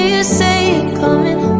hear you say it coming home.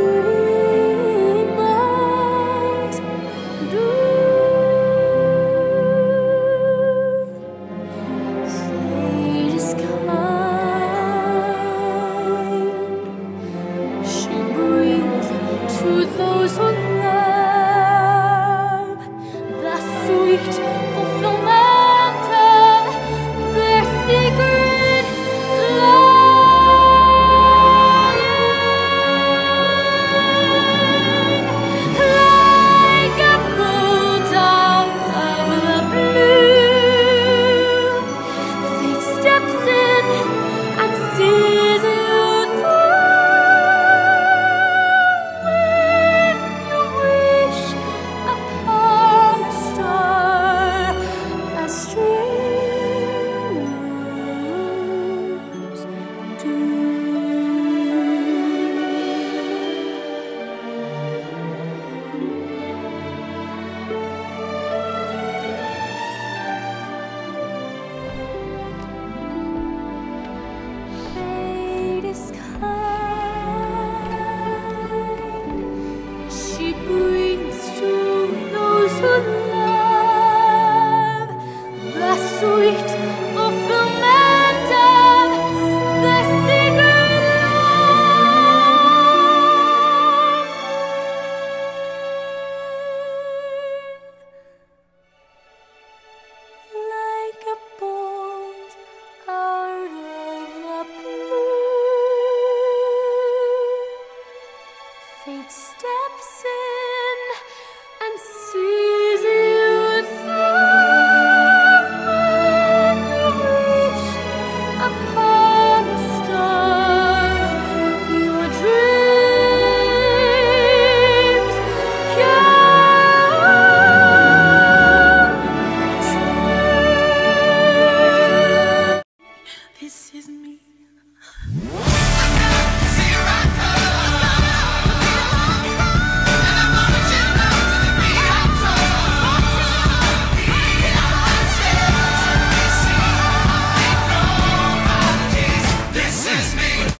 to you.